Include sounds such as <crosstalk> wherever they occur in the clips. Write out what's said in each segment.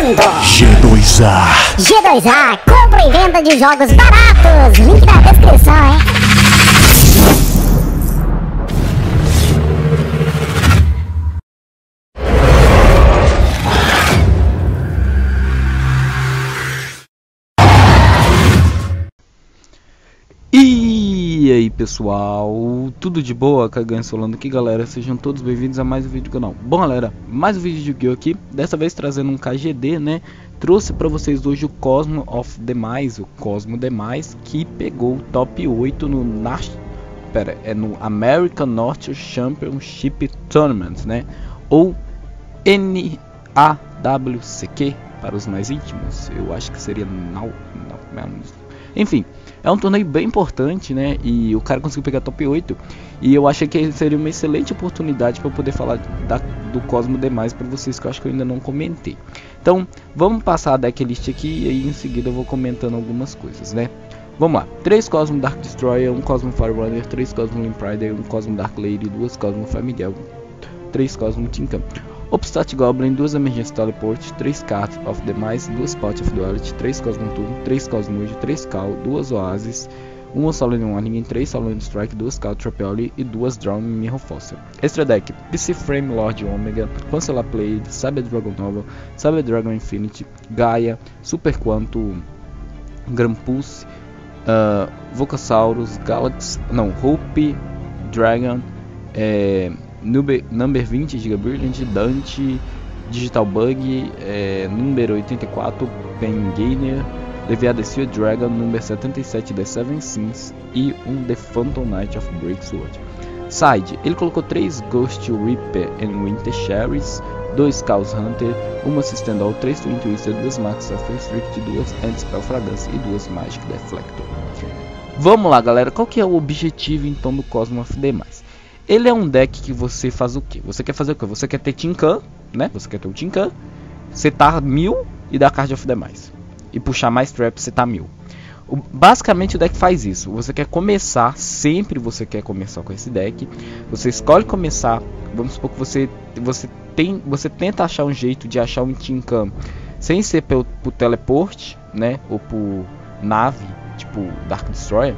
apresentando G2A. G2A, compra e venda de jogos baratos. Link na descrição, hein? Aí pessoal, tudo de boa? Cagan Solano? Aqui galera, sejam todos bem-vindos a mais um vídeo do canal. Bom galera, mais um vídeo de Yu-Gi-Oh! aqui, dessa vez trazendo um KGD né? Trouxe pra vocês hoje o Cosmo of Demais, o Cosmo Demais Que pegou o top 8 no, Nas... Pera, é no American North Championship Tournament né? Ou NAWCQ para os mais íntimos. Eu acho que seria Now, não, enfim, é um torneio bem importante, né? E o cara conseguiu pegar top 8. E eu achei que seria uma excelente oportunidade para poder falar da, do Cosmo Demais para vocês, que eu acho que eu ainda não comentei. Então, vamos passar a decklist aqui e aí em seguida eu vou comentando algumas coisas, né? Vamos lá, 3 Cosmo Dark Destroyer, 1 um Cosmo Firerunner, 3 Cosmo Limp Rider, 1 um Cosmo Dark Lady, 2 Cosmo Familiar, 3 Cosmo Tinkan. Obstat Goblin, 2 Emergência Teleport, 3 Cards of Demais, 2 Pot of Duality, 3 Cosmo Turno, 3 Cosmoide, 3 Cal, 2 Oasis, 1 Solemn Warning, 3 Solemn Strike, 2 Cal Tropioli e 2 Drown Mirror Fossil. Extra Deck, PC Frame Lord Omega, Cancelar Blade, Cyber Dragon Nova, Cyber Dragon Infinity, Gaia, Super Quanto, Grampus, uh, Vocasaurus, Galaxy, não, Hope, Dragon, é, Number, number 20 Giga Brilliant, Dante, Digital Bug, é, número 84 Pengainer, Leviathan Steel Dragon, número 77 The Seven Sins e um The Phantom Knight of Breaksword. Side, ele colocou 3 Ghost Reaper and Winter Cherries, 2 Chaos Hunter, 1 System 3 Twin Twister, 2 Max of Restrict, 2 Anti-Spell Fragrance e 2 Magic Deflector. Vamos lá galera, qual que é o objetivo então do Cosmo of Demais? Ele é um deck que você faz o que? Você quer fazer o que? Você quer ter Tinkan, né? Você quer ter o Tinkan, setar mil e dar Card of Demais. E puxar mais trap, setar mil. O, basicamente o deck faz isso. Você quer começar, sempre você quer começar com esse deck. Você escolhe começar. Vamos supor que você, você, tem, você tenta achar um jeito de achar um Tinkan sem ser pelo, por teleport, né? Ou por nave, tipo Dark Destroyer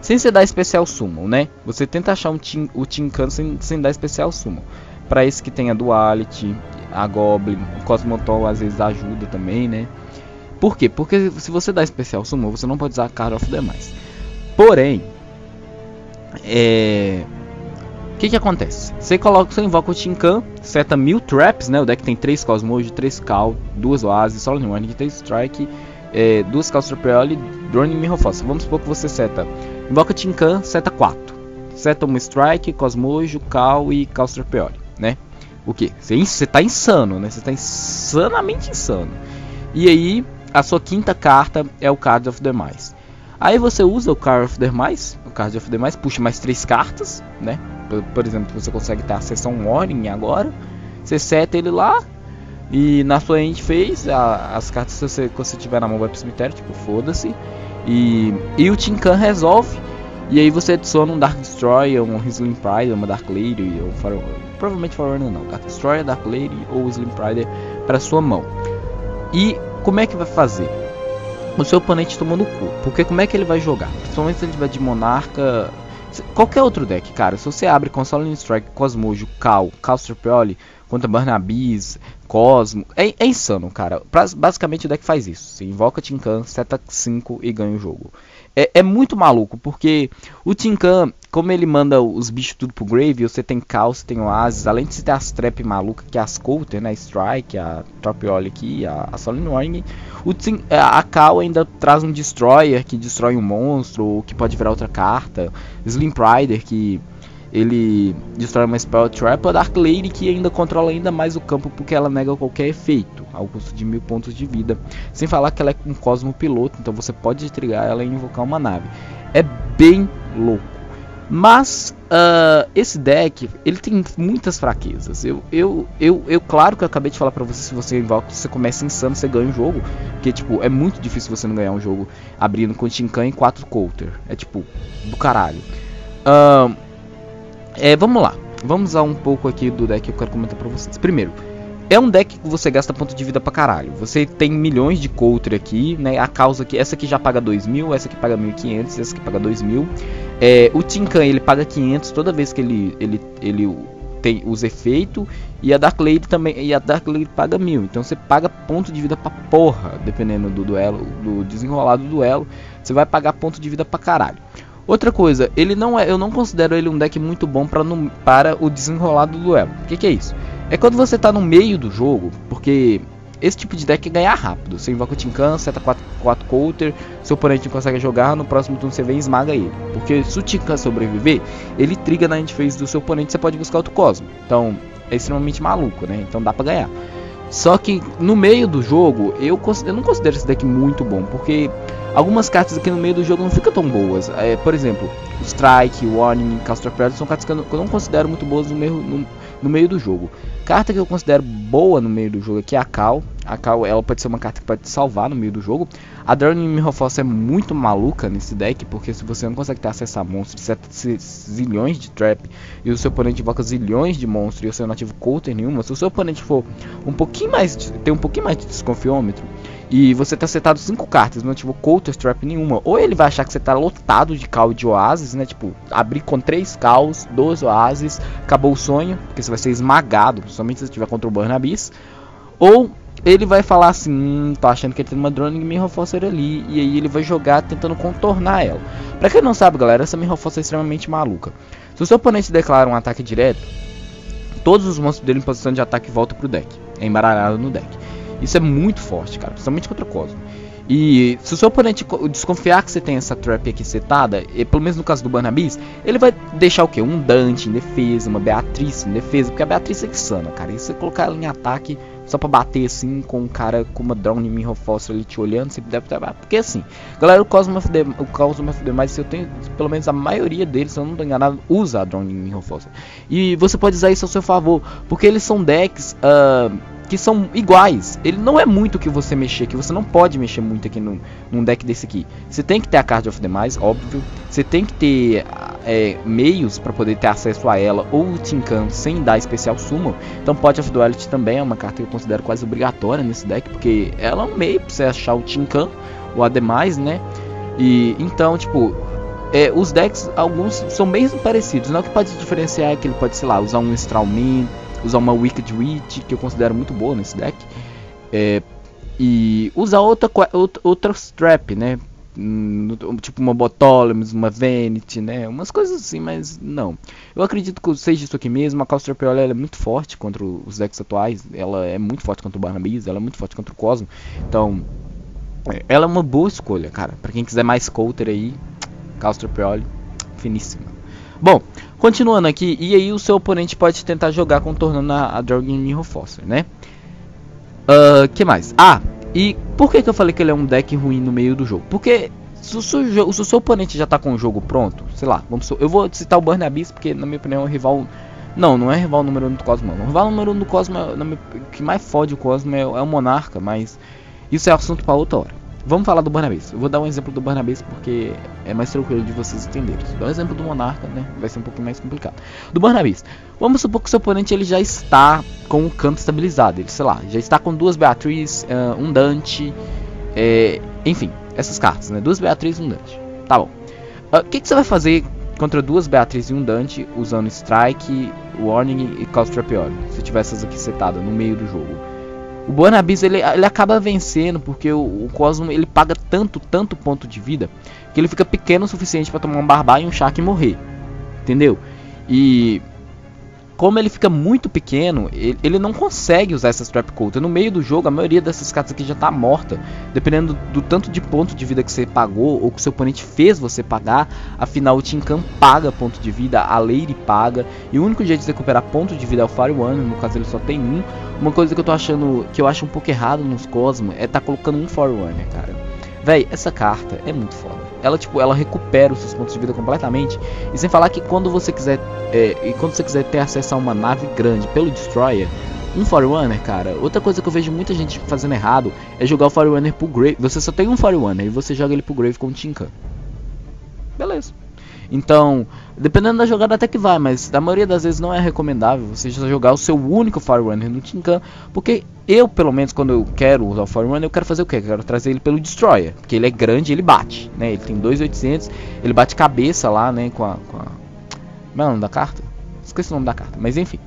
sem você dar especial summon, né? Você tenta achar um team, o Tinkan sem, sem dar especial summon. Para esse que tem a Duality, a Goblin, o Cosmoton às vezes ajuda também, né? Por quê? Porque se você dá especial summon, você não pode usar Card of Demais. Porém, é... O que que acontece? Você coloca, você invoca o Tinkan, seta mil traps, né? O deck tem 3 Cosmos, 3 Cal, 2 Oasis, Solemn Warning, 3 Strike, é, 2 Cal Stropioli, Drone Mirror Fossil. Vamos supor que você seta Invoca Tinkan, seta 4. Seta uma Strike, Cosmojo, Cal e Calstropeori, né? O que? Você tá insano, né? Você tá insanamente insano. E aí, a sua quinta carta é o Card of the Mice. Aí você usa o Card of the Mice, o Card of the Mice, puxa mais três cartas, né? Por, por exemplo, você consegue ter a sessão Warning agora. Você seta ele lá, e na sua end fez as cartas que você, você tiver na mão vai pro cemitério, tipo, foda-se. E, e o Tinkan resolve. E aí você adiciona um Dark Destroyer, um Slim Prider, uma Dark Lady, ou Far, provavelmente Forerunner não, Dark Destroyer, Dark Lady ou Slim Prider para sua mão. E como é que vai fazer? O seu oponente tomando cu. Porque como é que ele vai jogar? Principalmente se ele tiver de Monarca. Qualquer outro deck, cara. Se você abre Console Strike, Cosmojo, Cal, Calstropioli, contra Barnabis, Cosmo. É, é, insano, cara. Basicamente o deck faz isso. Você invoca Tinkan, seta 5 e ganha o jogo. É, é, muito maluco, porque o Tinkan, como ele manda os bichos tudo pro grave, você tem Caos, tem Oasis, além de você ter as trap malucas, que é as Coulter, né? Strike, a Tropioli aqui, a, a Solemn Warning. O Tin, a Cal ainda traz um Destroyer, que destrói um monstro, ou que pode virar outra carta. Slim Prider, que ele destrói uma Spell Trap, a Dark Lady que ainda controla ainda mais o campo porque ela nega qualquer efeito, ao custo de mil pontos de vida. Sem falar que ela é um Cosmo Piloto, então você pode trigar ela e invocar uma nave. É bem louco. Mas uh, esse deck ele tem muitas fraquezas. Eu, eu, eu, eu, claro que eu acabei de falar pra você: se você invoca, você começa insano, você ganha o jogo. Porque, tipo, é muito difícil você não ganhar um jogo abrindo com Tinkan e 4 Coulter. É tipo, do caralho. Uh, é, vamos lá. Vamos a um pouco aqui do deck que eu quero comentar pra vocês. Primeiro, é um deck que você gasta ponto de vida pra caralho. Você tem milhões de counter aqui, né? A causa que essa aqui já paga 2.000, essa aqui paga 1.500, essa aqui paga 2.000. É, o Tinkan ele paga 500 toda vez que ele ele ele tem os efeitos e a Dark Lady também e a Dark Lady paga 1000. Então você paga ponto de vida pra porra, dependendo do duelo, do desenrolado do duelo, você vai pagar ponto de vida pra caralho. Outra coisa, ele não é, eu não considero ele um deck muito bom pra, no, para o desenrolado do duelo. O que, que é isso? É quando você tá no meio do jogo, porque esse tipo de deck é ganhar rápido. Você invoca o Tinkan, seta 4, 4 counter, seu oponente não consegue jogar, no próximo turno você vem e esmaga ele. Porque se o Tinkan sobreviver, ele triga na endphase do seu oponente você pode buscar outro Cosmo. Então é extremamente maluco, né? Então dá pra ganhar. Só que no meio do jogo, eu, eu não considero esse deck muito bom, porque algumas cartas aqui no meio do jogo não ficam tão boas. É, por exemplo, Strike, Warning, Castor Predator são cartas que eu não, que eu não considero muito boas no meio, no, no meio do jogo. Carta que eu considero boa no meio do jogo aqui é a Cal. A Cal ela pode ser uma carta que pode te salvar no meio do jogo. A Drowning Mirrorforce é muito maluca nesse deck, porque se você não consegue ter acesso a monstros, você zilhões de trap e o seu oponente invoca zilhões de monstros e você não ativa counter nenhuma, se o seu oponente for um pouquinho mais, ter um pouquinho mais de desconfiômetro e você tá setado 5 cartas, não ativou counter trap nenhuma, ou ele vai achar que você tá lotado de cal de oásis, né? Tipo, abrir com 3 caos, 2 oásis, acabou o sonho, porque você vai ser esmagado, principalmente se tiver contra o Burn Abyss. Ou ele vai falar assim, hum, tô achando que ele tem uma drone Mirror Forcer ali, e aí ele vai jogar tentando contornar ela. Pra quem não sabe, galera, essa Mirror Forcer é extremamente maluca. Se o seu oponente declara um ataque direto, todos os monstros dele em posição de ataque voltam pro deck, é embaralhado no deck. Isso é muito forte, cara, principalmente contra o Cosmo. E se o seu oponente desconfiar que você tem essa trap aqui setada, e pelo menos no caso do Barnabis, ele vai deixar o que? Um Dante em defesa, uma Beatriz em defesa, porque a Beatriz é insana, cara. E se você colocar ela em ataque só pra bater assim com um cara com uma Drone Mirror Foster ali te olhando, você deve estar. Porque assim, galera, o Cosmo the, o Cosmo mais eu tenho, pelo menos a maioria deles, se eu não tô enganado, usa a Drone Mirror. E você pode usar isso ao seu favor, porque eles são decks. Uh, que são iguais. Ele não é muito que você mexer, que você não pode mexer muito aqui no, num deck desse aqui. Você tem que ter a Card of Mais, óbvio. Você tem que ter é, meios para poder ter acesso a ela ou o Tinkan sem dar especial summon. Então Pot of Duality também é uma carta que eu considero quase obrigatória nesse deck, porque ela é um meio para você achar o Tinkan, o Ademais, né? E então, tipo, é, os decks, alguns são bem parecidos. Não é que pode diferenciar é que ele pode, sei lá, usar um Strawman usar uma Wicked Witch, que eu considero muito boa nesse deck. É, e usar outra, outra, outra strap, né? Tipo uma Botolemus, uma Vanity, né? Umas coisas assim, mas não. Eu acredito que seja isso aqui mesmo. A Calstrapiola é muito forte contra os decks atuais. Ela é muito forte contra o Barnabas, ela é muito forte contra o Cosmo. Então, é, ela é uma boa escolha, cara. Para quem quiser mais counter aí, Calstrapiola, finíssima. Bom, Continuando aqui, e aí o seu oponente pode tentar jogar contornando a, a Dragon Mirror Foster, né? Uh, que mais? Ah, e por que, que eu falei que ele é um deck ruim no meio do jogo? Porque se o, seu, se o seu oponente já tá com o jogo pronto, sei lá, vamos eu vou citar o Burn Abyss porque na minha opinião é um rival não, não é rival número 1 um do Cosmo. O rival número 1 um do Cosmo, é, que mais fode o Cosmo é, é o Monarca, mas isso é assunto para outra hora. Vamos falar do Barnabas. Eu vou dar um exemplo do Barnabas porque é mais tranquilo de vocês entenderem. Se um exemplo do Monarca, né, vai ser um pouquinho mais complicado. Do Barnabas. Vamos supor que seu oponente ele já está com o canto estabilizado. Ele, sei lá, já está com duas Beatriz, uh, um Dante, é, enfim, essas cartas, né? Duas Beatriz e um Dante. Tá bom. O uh, que, que você vai fazer contra duas Beatriz e um Dante usando Strike, Warning e Call Trapeole? Se tiver essas aqui setadas no meio do jogo. O Bonabis ele, ele acaba vencendo porque o, o, Cosmo ele paga tanto, tanto ponto de vida que ele fica pequeno o suficiente para tomar um barbar e um Shark e morrer. Entendeu? E como ele fica muito pequeno, ele, ele não consegue usar essas Trap Coulter. No meio do jogo, a maioria dessas cartas aqui já tá morta. Dependendo do, tanto de ponto de vida que você pagou ou que seu oponente fez você pagar. Afinal, o Tinkan paga ponto de vida, a Lady paga. E o único jeito de recuperar ponto de vida é o Fire One. No caso, ele só tem um. Uma coisa que eu tô achando, que eu acho um pouco errado nos Cosmos, é tá colocando um Fire One, cara. Véi, essa carta é muito foda ela tipo ela recupera os seus pontos de vida completamente e sem falar que quando você quiser é, e quando você quiser ter acesso a uma nave grande pelo destroyer um Forerunner, cara, outra coisa que eu vejo muita gente fazendo errado é jogar o Forerunner pro Grave. Você só tem um Forerunner e você joga ele pro Grave com. Beleza. Então, dependendo da jogada até que vai, mas da maioria das vezes não é recomendável você jogar o seu único Forerunner no Tinkan, porque eu, pelo menos, quando eu quero usar o Forerunner, eu quero fazer o quê? Eu quero trazer ele pelo Destroyer, porque ele é grande ele bate, né? Ele tem 2.800, ele bate cabeça lá, né, com a... Com a... Como é o nome da carta? Esqueci o nome da carta, mas enfim.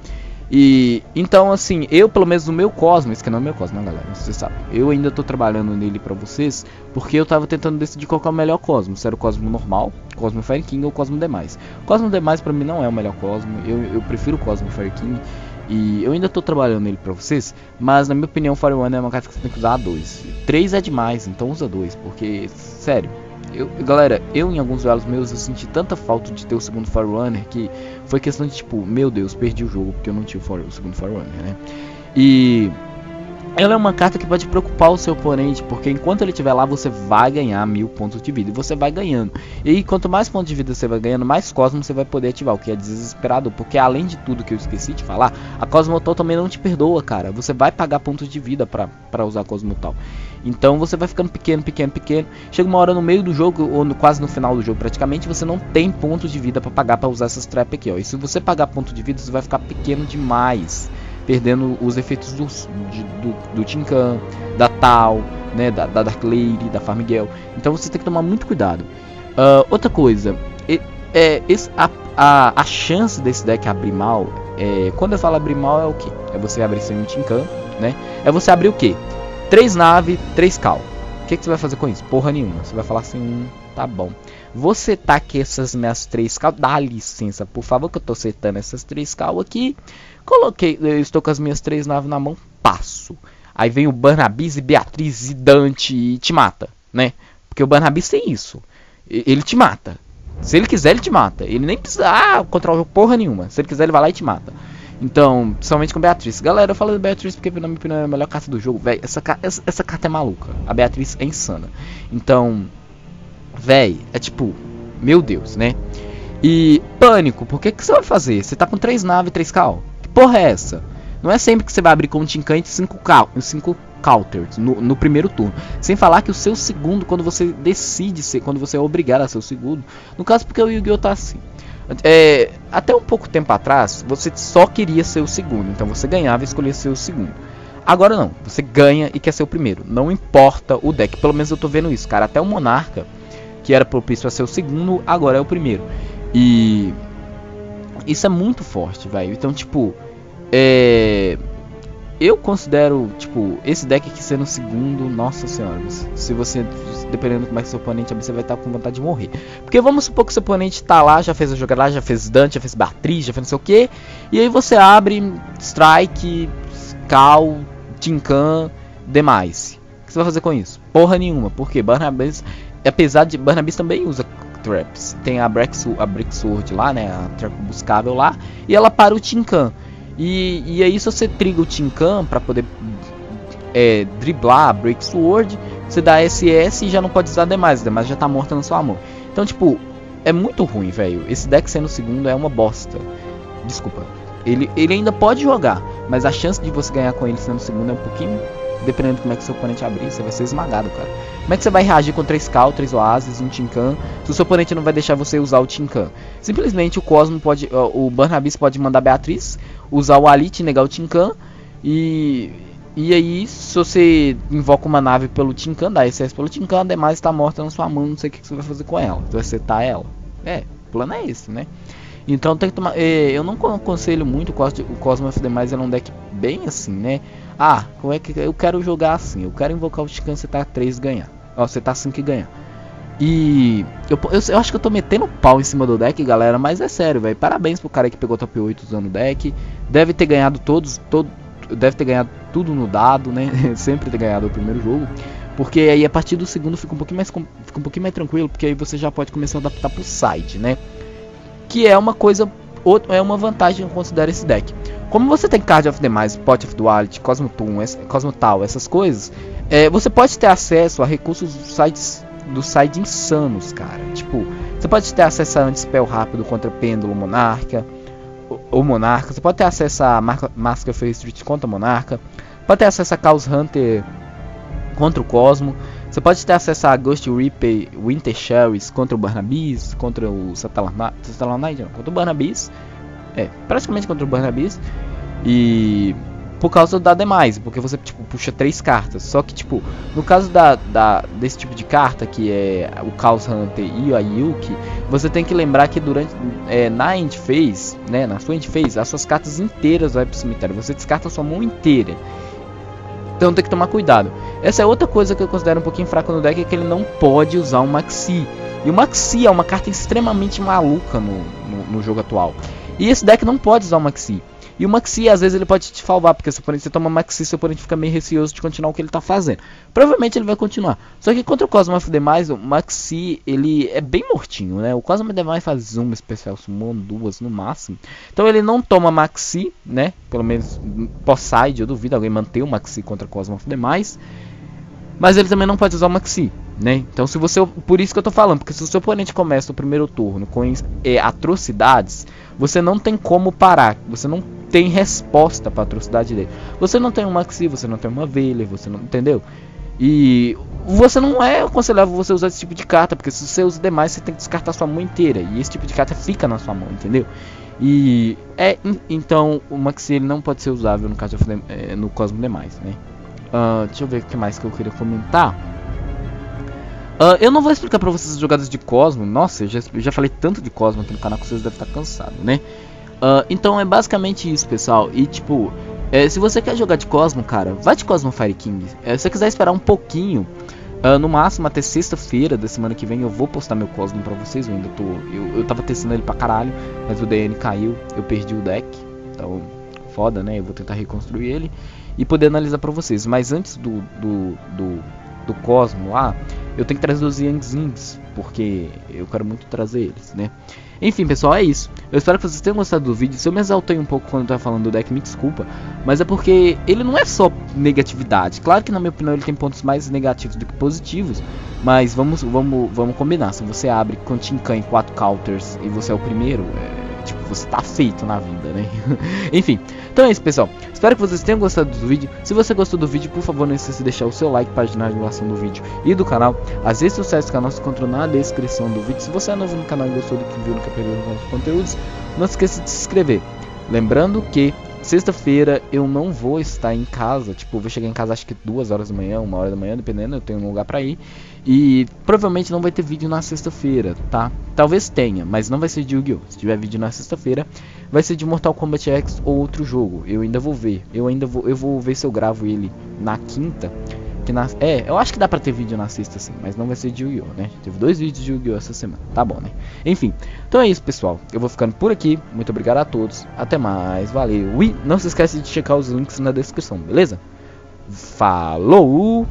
E então assim, eu pelo menos no meu Cosmo, esse que não é meu Cosmo, né, galera? Vocês sabem. Eu ainda tô trabalhando nele para vocês, porque eu tava tentando decidir qual é o melhor Cosmo, se era o Cosmo normal, Cosmo Fire King ou Cosmo Demais. Cosmo Demais para mim não é o melhor Cosmo, eu, eu prefiro o Cosmo Fire King. E eu ainda tô trabalhando nele pra vocês, mas na minha opinião, Fire One é uma carta que você tem que usar dois. Três é demais, então usa dois, porque, sério, eu, galera, eu em alguns duelos meus eu senti tanta falta de ter o segundo Forerunner que foi questão de tipo, meu Deus, perdi o jogo porque eu não tinha o, o segundo Forerunner, né? E ela é uma carta que pode preocupar o seu oponente, porque enquanto ele estiver lá, você vai ganhar mil pontos de vida. E você vai ganhando. E quanto mais pontos de vida você vai ganhando, mais Cosmo você vai poder ativar, o que é desesperador. Porque além de tudo que eu esqueci de falar, a Cosmotal também não te perdoa, cara. Você vai pagar pontos de vida pra, pra usar Cosmotal. Então você vai ficando pequeno, pequeno, pequeno. Chega uma hora no meio do jogo, ou no, quase no final do jogo praticamente, você não tem pontos de vida para pagar para usar essas trap aqui, ó. E se você pagar ponto de vida, você vai ficar pequeno demais perdendo os efeitos do, de, do, do Tinkan, da Tal, né, da, da, Dark Lady, da Farmigel. Então você tem que tomar muito cuidado. Uh, outra coisa, é, esse, a, a, a, chance desse deck abrir mal, é, quando eu falo abrir mal é o que? É você abrir sem um Tinkan, né? É você abrir o que? Três nave, três cal. O que, que, você vai fazer com isso? Porra nenhuma. Você vai falar assim, hum, tá bom. Você tá aqui essas minhas três cal, dá licença, por favor, que eu tô setando essas três cal aqui. Coloquei, estou com as minhas três naves na mão, passo. Aí vem o Barnabis e Beatriz e Dante e te mata, né? Porque o Barnabis tem isso. Ele te mata. Se ele quiser, ele te mata. Ele nem precisa ah, controlar porra nenhuma. Se ele quiser, ele vai lá e te mata. Então, principalmente com Beatriz. Galera, eu falo de Beatriz porque, na minha opinião, é a melhor carta do jogo. Véi, essa, essa, essa carta é maluca. A Beatriz é insana. Então, véi, é tipo, meu Deus, né? E pânico, por que, que você vai fazer? Você tá com três naves, três cal porra é essa? Não é sempre que você vai abrir com Tincante 5 cinco counters no, no, primeiro turno. Sem falar que o seu segundo, quando você decide ser, quando você é obrigado a ser o segundo. No caso, porque o Yu-Gi-Oh! tá assim. É, até um pouco tempo atrás, você só queria ser o segundo. Então você ganhava e escolhia ser o segundo. Agora não, você ganha e quer ser o primeiro. Não importa o deck. Pelo menos eu tô vendo isso, cara. Até o Monarca, que era propício a ser o segundo, agora é o primeiro. E isso é muito forte, velho. Então, tipo, é. Eu considero, tipo, esse deck aqui sendo o segundo, nossa senhora. Se você, dependendo de como é que seu oponente abrir, você vai estar com vontade de morrer. Porque vamos supor que seu oponente tá lá, já fez a jogada já fez Dante, já fez Beatriz, já fez não sei o que. E aí você abre Strike, Cal, Tinkan, demais. O que você vai fazer com isso? Porra nenhuma. Porque Barnabas, apesar de. Barnabas também usa traps. Tem a Break, a Sword lá, né? A trap buscável lá. E ela para o Tinkan. E, e aí, se você triga o Tinkan para poder é, driblar a Break Sword, você dá SS e já não pode usar demais. Demais já tá morta na sua mão. Então, tipo, é muito ruim, velho. Esse deck sendo segundo é uma bosta. Desculpa. Ele, ele ainda pode jogar, mas a chance de você ganhar com ele sendo segundo é um pouquinho dependendo de como é que seu oponente abrir, você vai ser esmagado, cara. Como é que você vai reagir com 3 Cal, 3 Oasis, um Tinkan, se o seu oponente não vai deixar você usar o Tinkan? Simplesmente o Cosmo pode, o Barnabis pode mandar Beatriz, usar o Alite, negar o Tinkan, e, e aí se você invoca uma nave pelo Tinkan, dá SS pelo Tinkan, demais está morta na sua mão, não sei o que você vai fazer com ela, você vai setar ela. É, o plano é esse, né? Então tem que tomar. É, eu não aconselho muito o Cosmo, o Cosmo F é um deck bem assim, né? Ah, como é que eu quero jogar assim? Eu quero invocar o Tican, você tá 3 ganhar. Ó, você tá 5 e ganhar. E eu, eu, eu, acho que eu tô metendo pau em cima do deck, galera, mas é sério, velho. Parabéns pro cara que pegou top 8 usando o deck. Deve ter ganhado todos, todo, deve ter ganhado tudo no dado, né? <laughs> Sempre ter ganhado o primeiro jogo. Porque aí a partir do segundo fica um pouquinho mais fica um pouquinho mais tranquilo, porque aí você já pode começar a adaptar pro site, né? Que é uma coisa é uma vantagem considerar esse deck. Como você tem Card of Mice, Pot of Duality, Cosmo Toon, Cosmo Tal, essas coisas, é, você pode ter acesso a recursos dos sites, do site insanos, cara. Tipo, você pode ter acesso a anti-spell rápido contra Pêndulo Monarca, ou Monarca. Você pode ter acesso a Mask of Street contra Monarca. Pode ter acesso a Chaos Hunter contra o Cosmo. Você pode ter acesso a Ghost Reaper Winter Shells contra o Barnabis, contra o Satalanite, contra o Barnabis. É, praticamente contra o Barnabis. E por causa da demais, porque você tipo puxa três cartas. Só que tipo, no caso da, da desse tipo de carta que é o Chaos Hunter e a Yuki, você tem que lembrar que durante é, na end phase, né, na sua end phase, as suas cartas inteiras vai pro cemitério. Você descarta a sua mão inteira. Então tem que tomar cuidado. Essa é outra coisa que eu considero um pouquinho fraco no deck, é que ele não pode usar um Maxi. E o Maxi é uma carta extremamente maluca no, no, no jogo atual. E esse deck não pode usar o Maxi. E o Maxi, às vezes, ele pode te salvar, porque se você toma Maxi, seu oponente fica meio receoso de continuar o que ele está fazendo. Provavelmente ele vai continuar. Só que contra o Cosmo Demais, o Maxi, ele é bem mortinho, né? O Cosmo Demais faz uma especial summon, duas no máximo. Então ele não toma Maxi, né? Pelo menos pós-side, eu duvido alguém manter o Maxi contra o Cosmo Demais. Mas ele também não pode usar o Maxi, né? Então se você, por isso que eu tô falando, porque se o seu oponente começa o primeiro turno com é, atrocidades, você não tem como parar, você não tem resposta para atrocidade dele. Você não tem um Maxi, você não tem uma Veiler, você não entendeu? E você não é aconselhável você usar esse tipo de carta, porque se você usa demais, você tem que descartar sua mão inteira. E esse tipo de carta fica na sua mão, entendeu? E é então o Maxi ele não pode ser usável no caso é, no Cosmo demais, né? Uh, deixa eu ver o que mais que eu queria comentar. Uh, eu não vou explicar pra vocês as jogadas de Cosmo. Nossa, eu já, eu já falei tanto de Cosmo aqui no canal que vocês devem estar cansados, né? Uh, então é basicamente isso, pessoal. E tipo, é, se você quer jogar de Cosmo, cara, vai de Cosmo Fire King. É, se você quiser esperar um pouquinho, uh, no máximo até sexta-feira da semana que vem eu vou postar meu Cosmo pra vocês. Eu ainda tô. Eu, eu tava testando ele pra caralho, mas o DN caiu, eu perdi o deck. Então, foda, né? Eu vou tentar reconstruir ele e poder analisar pra vocês. Mas antes do, do, do, do Cosmo lá, eu tenho que trazer os Yangzings, porque eu quero muito trazer eles, né? Enfim, pessoal, é isso. Eu espero que vocês tenham gostado do vídeo. Se eu me exaltei um pouco quando eu tava falando do deck, me desculpa. Mas é porque ele não é só negatividade. Claro que, na minha opinião, ele tem pontos mais negativos do que positivos. Mas vamos, vamos, vamos combinar. Se você abre com Tinkan em 4 counters e você é o primeiro, é tipo, você tá feito na vida, né? <laughs> Enfim, então é isso, pessoal. Espero que vocês tenham gostado do vídeo. Se você gostou do vídeo, por favor, não esqueça de deixar o seu like para ajudar na divulgação do vídeo e do canal. As redes sociais do canal se encontram na descrição do vídeo. Se você é novo no canal e gostou do que viu, no perdeu os nossos conteúdos, não esqueça de se inscrever. Lembrando que Sexta-feira eu não vou estar em casa, tipo, vou chegar em casa acho que duas horas da manhã, uma hora da manhã, dependendo, eu tenho um lugar pra ir. E provavelmente não vai ter vídeo na sexta-feira, tá? Talvez tenha, mas não vai ser de Yu-Gi-Oh! Se tiver vídeo na sexta-feira, vai ser de Mortal Kombat X ou outro jogo. Eu ainda vou ver. Eu ainda vou, eu vou ver se eu gravo ele na quinta que na, é, eu acho que dá pra ter vídeo na sexta sim, mas não vai ser de Yu-Gi-Oh, né? Teve dois vídeos de Yu-Gi-Oh essa semana, tá bom, né? Enfim, então é isso, pessoal. Eu vou ficando por aqui. Muito obrigado a todos. Até mais, valeu. E não se esquece de checar os links na descrição, beleza? Falou!